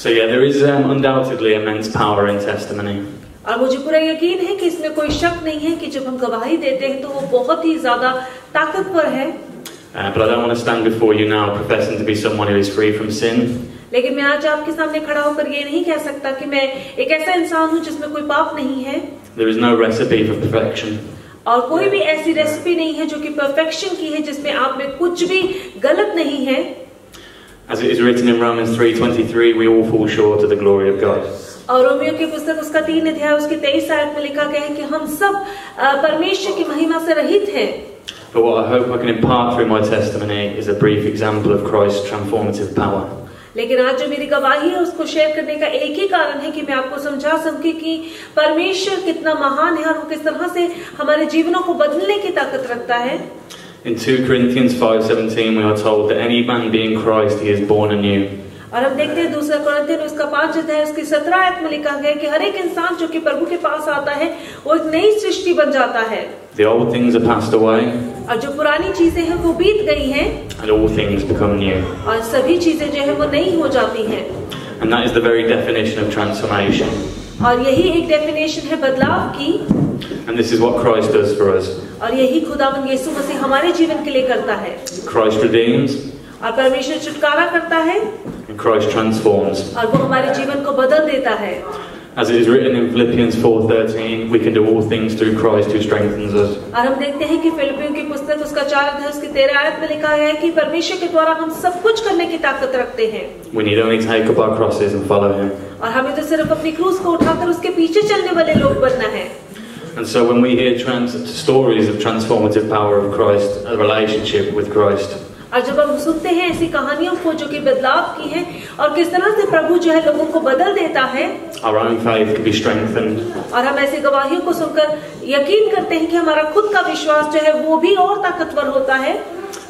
So, yeah, there is um, undoubtedly immense power in testimony. और मुझे पूरा यकीन है कि इसमें कोई शक नहीं है कि जब हम गवाही देते हैं तो वो बहुत ही ज्यादा ताकतवर है Uh, but I don't want to stand before you now professing to be someone who is free from sin. लेकिन मैं आज आपके सामने खड़ा होकर ये नहीं कह सकता कि मैं एक ऐसा इंसान हूँ जिसमें कोई पाप नहीं है There is no recipe for perfection. और कोई भी ऐसी रेसिपी नहीं है जो कि परफेक्शन की है जिसमें आप में कुछ भी गलत नहीं है As it is written in Romans 3:23, we all fall short of the glory of God. और रोमियो की पुस्तक उसका तीन अध्याय उसकी तेईस आयत में लिखा गया है कि हम सब अ, परमेश्वर की महिमा से रहित हैं But what I hope I can impart through my testimony is a brief example of Christ's transformative power. लेकिन आज जो मेरी गवाही है उसको शेयर करने का एक ही कारण है कि मैं आपको समझा सकूं कि परमेश्वर कितना महान है और वो किस तरह से हमारे जीवनों को बदलने की ताकत रखता है In 2 Corinthians 5:17, we are told that any man being Christ, he is born anew. और हम देखते हैं दूसरा कुरिन्थियन उसका पांच अध्याय उसकी सत्रह आयत में लिखा गया है कि हर एक इंसान जो कि प्रभु के पास आता है वो एक नई सृष्टि बन जाता है The old things are passed away, और जो पुरानी चीजें हैं वो बीत गई हैं and all things become new. और सभी चीजें जो है वो नई हो जाती हैं And that is the very definition of transformation. और यही एक डेफिनेशन है बदलाव की And this is what Christ does for us. और यही खुदावन यीशु मसीह हमारे जीवन के लिए करता है Christ redeems, और परमेश्वर छुटकारा करता है and Christ transforms. और वो हमारे जीवन को बदल देता है As it is written in Philippians 4:13, we can do all things through Christ who strengthens us. और हम देखते हैं कि फिलिपियों की पुस्तक उसका चार अध्याय उसकी तेरह आयत में लिखा है कि परमेश्वर के द्वारा हम सब कुछ करने की ताकत रखते हैं We need only take up our crosses and follow him. और हमें तो सिर्फ अपनी क्रूज को उठाकर उसके पीछे चलने वाले लोग बनना है And so when we hear trans- stories of transformative power of Christ, a relationship with Christ, और जब हम सुनते हैं ऐसी कहानियों को जो कि बदलाव की है और किस तरह से प्रभु जो है लोगों को बदल देता है our own faith can be strengthened. और हम ऐसी गवाहियों को सुनकर यकीन करते हैं कि हमारा खुद का विश्वास जो है वो भी और ताकतवर होता है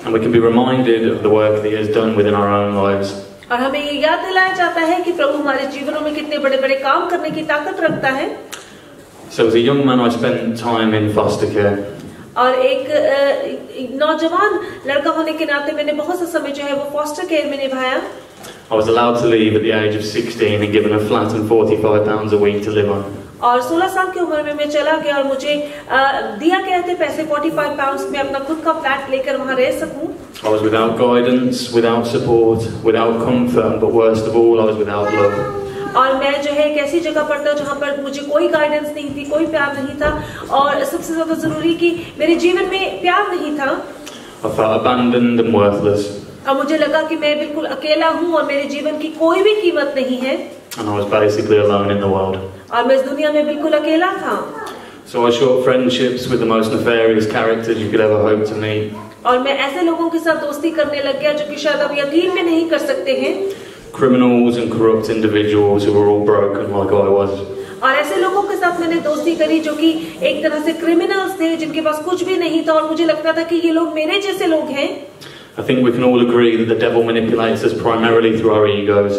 And we can be reminded of the work that he has done within our own lives. और हमें ये याद दिलाया जाता है कि प्रभु हमारे जीवनों में कितने बड़े बड़े काम करने की ताकत रखता है So as a young man, I spent time in foster care. और एक अ, नौजवान लड़का होने के नाते मैंने बहुत सा समय जो है वो फॉस्टर केयर में निभाया I was allowed to leave at the age of 16 and given a flat and 45 pounds a week to live on. और 16 साल की उम्र में मैं चला गया और मुझे अ, दिया गया थे पैसे 45 पाउंड्स में अपना खुद का फ्लैट लेकर वहां रह सकूं I was without guidance, without support, without comfort, but worst of all, I was without love. और मैं जो है एक ऐसी जगह पर था जहाँ पर मुझे कोई गाइडेंस नहीं थी कोई प्यार नहीं था। और सबसे ज़्यादा ज़रूरी कि मेरे जीवन में प्यार नहीं था। और मुझे लगा कि मैं बिल्कुल अकेला हूँ और मेरे जीवन की कोई भी कीमत नहीं है। And I was basically alone in the world. और मैं इस दुनिया में बिल्कुल अकेला था। So I sought friendships with the most nefarious characters you could ever hope to meet. और मैं ऐसे लोगों के साथ दोस्ती करने लग गया जो कि शायद आप यकीन में नहीं कर सकते हैं। Criminals and corrupt individuals who were all broken like I was. और ऐसे लोगों के साथ मैंने दोस्ती करी जो कि एक तरह से क्रिमिनल्स थे जिनके पास कुछ भी नहीं था और मुझे लगता था कि ये लोग मेरे जैसे लोग हैं I think we can all agree that the devil manipulates us primarily through our egos.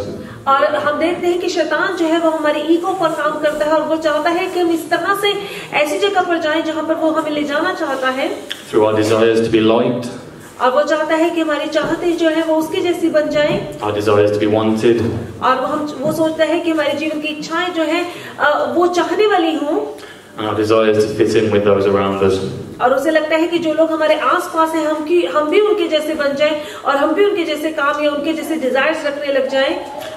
और हम देखते हैं कि शैतान जो है वो हमारे ईगो पर काम करता है और वो चाहता है कि हम इस तरह से ऐसी जगह पर जाएं जहां पर वो हमें ले जाना चाहता है through our desires to be liked, और वो चाहता है कि हमारी चाहते जो है वो उसके जैसी बन जाए। Our desires to be wanted, और वो हम वो सोचता है कि हमारे जीवन की इच्छाएँ जो है वो चाहने वाली हूँ। And our desires to fit in with those around us. और उसे लगता है कि जो लोग हमारे आसपास हैं हम की हम भी उनके जैसे बन जाएँ और हम भी उनके जैसे काम या उनके जैसे डिजायर्स रखने लग जाएँ।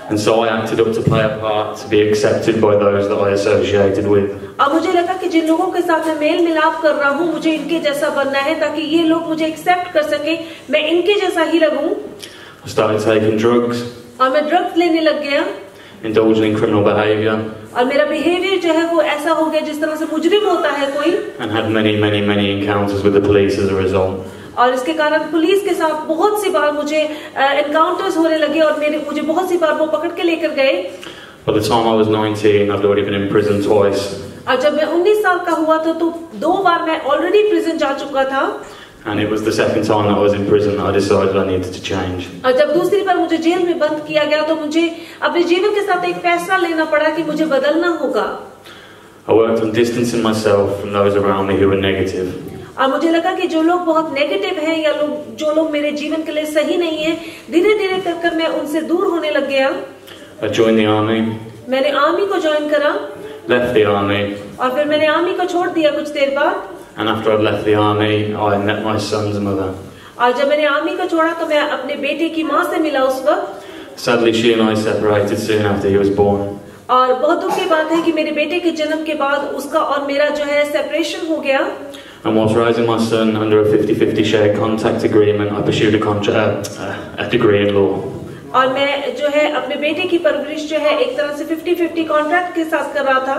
And so I acted up to play a part to be accepted by those that I associated with. और मुझे लगा कि जिन लोगों के साथ मैं मेल मिलाप कर रहा हूँ मुझे इनके जैसा बनना है ताकि ये लोग मुझे एक्सेप्ट कर सके मैं इनके जैसा ही लगूं। I started taking drugs, और मैं ड्रग्स लेने लग गया। Indulging in criminal behaviour, और मेरा बिहेवियर जो है वो ऐसा हो गया जिस तरह से मुजरिम होता है कोई and had many, many, many encounters with the police as a result. और इसके कारण पुलिस के साथ बहुत सी बार मुझे एनकाउंटर्स होने लगे और मेरे मुझे बहुत सी बार वो पकड़ के लेकर गए By the time I was 19, I'd already been in prison twice, और जब मैं 19 साल का हुआ था तो दो बार मैं ऑलरेडी प्रिजन जा चुका था and it was the second time that I was in prison that I decided I needed to change. और जब दूसरी बार मुझे जेल में बंद किया गया तो मुझे अपने जीवन के साथ एक फैसला लेना पड़ा कि मुझे बदलना होगा I worked on distancing myself from those around me who were negative. और मुझे लगा कि जो लोग बहुत नेगेटिव हैं या लोग जो लोग मेरे जीवन के लिए सही नहीं है धीरे धीरे कर कर मैं उनसे दूर होने लग गया I joined the army, मैंने आर्मी को ज्वाइन करा left the army, और फिर मैंने आर्मी को छोड़ दिया कुछ देर बाद and after I'd left the army, I met my son's mother. और जब मैंने आर्मी को छोड़ा तो मैं अपने बेटे की माँ से मिला उस वक्त Sadly, she and I separated soon after he was born. और बहुत दुख की बात है कि मेरे बेटे के जन्म के बाद उसका और मेरा जो है सेपरेशन हो गया And whilst raising my son under a 50 50 share contact agreement, I pursued a, contra- uh, uh, a degree in law. और मैं जो है अपने बेटे की परवरिश जो है एक तरह से 50-50 कॉन्ट्रैक्ट के साथ कर रहा था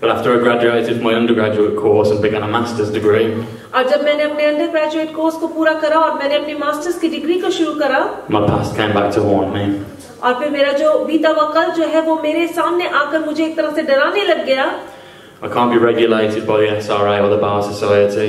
But after I graduated from my undergraduate course and began a master's degree, और जब मैंने अपने अंडर ग्रेजुएट कोर्स को पूरा करा और मैंने अपनी मास्टर्स की डिग्री को शुरू करा my past came back to haunt me. और फिर मेरा जो बीता हुआ कल जो है वो मेरे सामने आकर मुझे एक तरह से डराने लग गया I can't be regulated by the SRA or the Bar Society,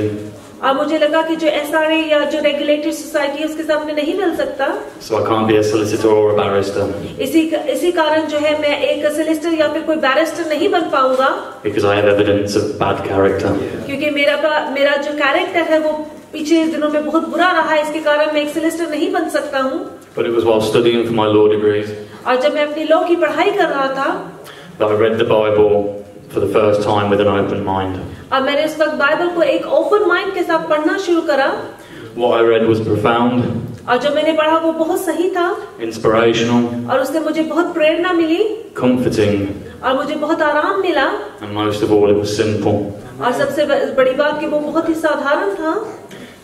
और मुझे लगा कि जो एस या जो रेगुलेटरी सोसाइटी है उसके मैं नहीं मिल सकता। So I can't be a solicitor or a barrister. इसी इसी कारण जो है मैं एक सोलिसिटर या फिर कोई बैरिस्टर नहीं बन पाऊँगा। Because I have evidence of bad character. क्योंकि मेरा मेरा जो कैरेक्टर है वो पिछले दिनों में बहुत बुरा रहा है। इसके कारण मैं एक सोलिसिटर नहीं बन सकता हूँ। But it was while studying for my law और जब मैं अपनी लॉ की पढ़ाई कर रहा था that I read the Bible for the first time with an open mind. और मैंने उस वक्त बाइबल को एक ओपन माइंड के साथ पढ़ना शुरू करा What I read was profound, और जो मैंने पढ़ा वो बहुत सही था inspirational, और उससे मुझे बहुत प्रेरणा मिली comforting, और मुझे बहुत आराम मिला and most of all, it was simple. और सबसे ब- बड़ी बात कि वो बहुत ही साधारण था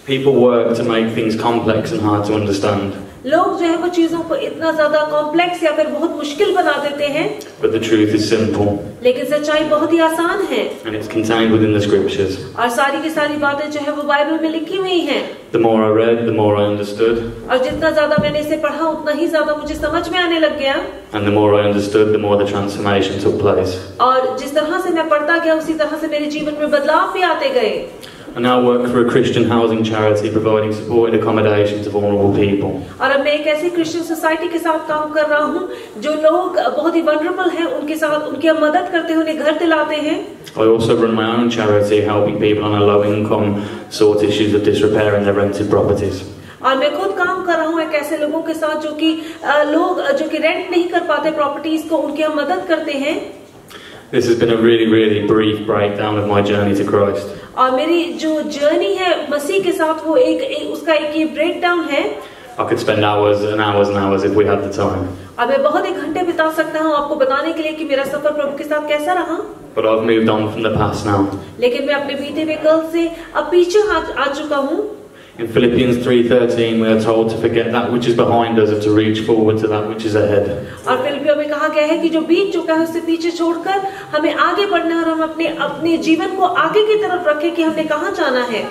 People work to make things complex and hard to understand, लोग जो है वो चीज़ों को इतना ज़्यादा कॉम्प्लेक्स या फिर बहुत मुश्किल बना देते हैं। But the truth is simple, लेकिन सच्चाई बहुत ही आसान है। And it's contained within the scriptures. और सारी की सारी बातें जो है वो बाइबल में लिखी हुई हैं। The more I read, the more I understood, और जितना ज़्यादा मैंने इसे पढ़ा उतना ही ज़्यादा मुझे समझ में आने लग गया। And the more I understood, the more the transformation took place. और जिस तरह से मैं पढ़ता गया उसी तरह से मेरे जीवन में बदलाव भी आते गए। I now work for a Christian housing charity providing supported accommodation to vulnerable people. और अब मैं एक ऐसी क्रिश्चियन सोसाइटी के साथ काम कर रहा हूँ जो लोग बहुत ही वनरेबल हैं उनके साथ उनकी हम मदद करते हैं उन्हें घर दिलाते हैं I also run my own charity helping people on a low income sort issues of disrepair in their rented properties. और मैं खुद काम कर रहा हूँ एक ऐसे लोगों के साथ जो कि अ, लोग अ, जो कि रेंट नहीं कर पाते प्रॉपर्टीज को उनकी हम मदद करते हैं This has been a really, really brief breakdown of my journey to Christ. और मेरी जो जर्नी है मसीह के साथ वो एक, एक उसका एक ये ब्रेक डाउन है I could spend hours and hours and hours if we had the time. और मैं बहुत ही घंटे बिता सकता हूँ आपको बताने के लिए कि मेरा सफर प्रभु के साथ कैसा रहा But I've moved on from the past now. लेकिन मैं अपने बीते हुए कल से अब पीछे आ, आ चुका हूँ In Philippians 3:13 we are told to forget that which is behind us and to reach forward to that which is ahead. और फिलिपियों में कहा गया है कि जो बीत चुका है उसे पीछे छोड़कर हमें आगे बढ़ना और हम अपने अपने जीवन को आगे की तरफ़ रखें कि हमने कहा जाना है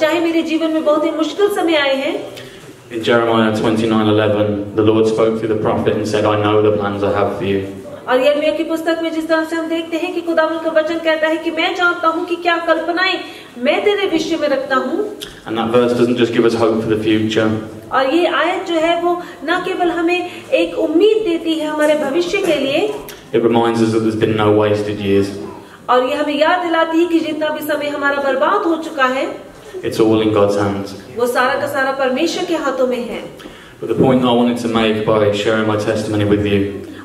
चाहे मेरे जीवन में बहुत ही मुश्किल समय आए हैं In Jeremiah 29:11, the Lord spoke through the prophet and said, "I know the plans I have for you." और यर्मिया की पुस्तक में जिस तरह से हम देखते हैं कि खुदावंद का वचन कहता है कि मैं जानता हूँ कि क्या कल्पनाएँ मैं तेरे विषय में रखता हूँ And that verse doesn't just give us hope for the future, और ये आयत जो है वो न केवल हमें एक उम्मीद देती है हमारे भविष्य के लिए it reminds us that there's been no wasted years. और ये हमें याद दिलाती है कि जितना भी समय हमारा बर्बाद हो चुका है It's all in God's hands. वो सारा का सारा परमेश्वर के हाथों में है But the point I wanted to make by sharing my testimony with you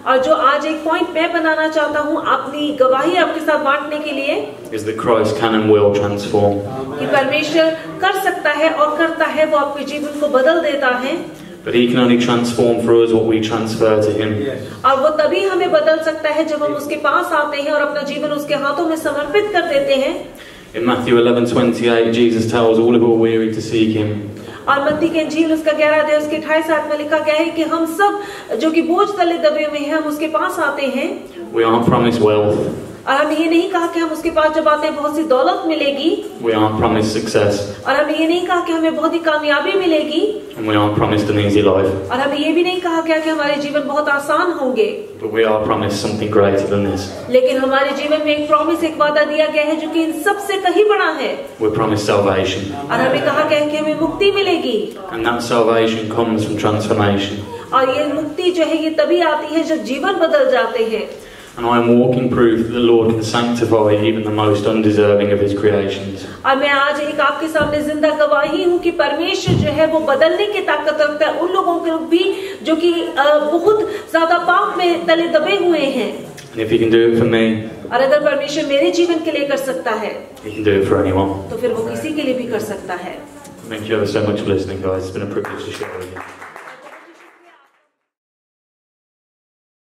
और जो आज एक पॉइंट मैं बनाना चाहता हूँ अपनी गवाही आपके साथ बांटने के लिए is that Christ can and will transform. कि परमेश्वर कर सकता है और करता है वो आपके जीवन को बदल देता है But He can only transform for us what we transfer to Him. और वो तभी हमें बदल सकता है जब हम उसके पास आते हैं और अपना जीवन उसके हाथों में समर्पित कर देते हैं In Matthew 11:28, Jesus tells all who are weary to seek Him. और मत्ती के झील उसका ग्यारह अध्याय उसके अठाईस साथ में लिखा गया है कि हम सब जो कि बोझ तले दबे हुए हैं, हम उसके पास आते हैं We aren't promised wealth. और हमें ये नहीं कहा कि हम उसके पास जब आते हैं बहुत सी दौलत मिलेगी We aren't promised success. और हमें ये नहीं कहा कि हमें बहुत ही कामयाबी मिलेगी And we aren't promised an easy life. और हमें ये भी नहीं कहा गया कि हमारे जीवन बहुत आसान होंगे But we are promised something greater than this. लेकिन हमारे जीवन में एक प्रॉमिस एक वादा दिया गया है जो कि इन सबसे कहीं बड़ा है We're promised salvation. और हमें कहा गया कि हमें मुक्ति मिलेगी And that salvation comes from transformation. और ये मुक्ति जो है ये तभी आती है जब जीवन बदल जाते हैं And I am walking proof that the Lord can sanctify even the most undeserving of His creations. और मैं आज एक आपके सामने जिंदा गवाही हूँ कि परमेश्वर जो है वो बदलने की ताकत रखता है उन लोगों को भी जो कि अ, बहुत ज्यादा पाप में तले दबे हुए हैं And if He can do it for me, और अगर परमेश्वर मेरे जीवन के लिए कर सकता है He can do it for anyone. तो फिर वो किसी के लिए भी कर सकता है Thank you ever so much for listening, guys. It's been a privilege to share with you.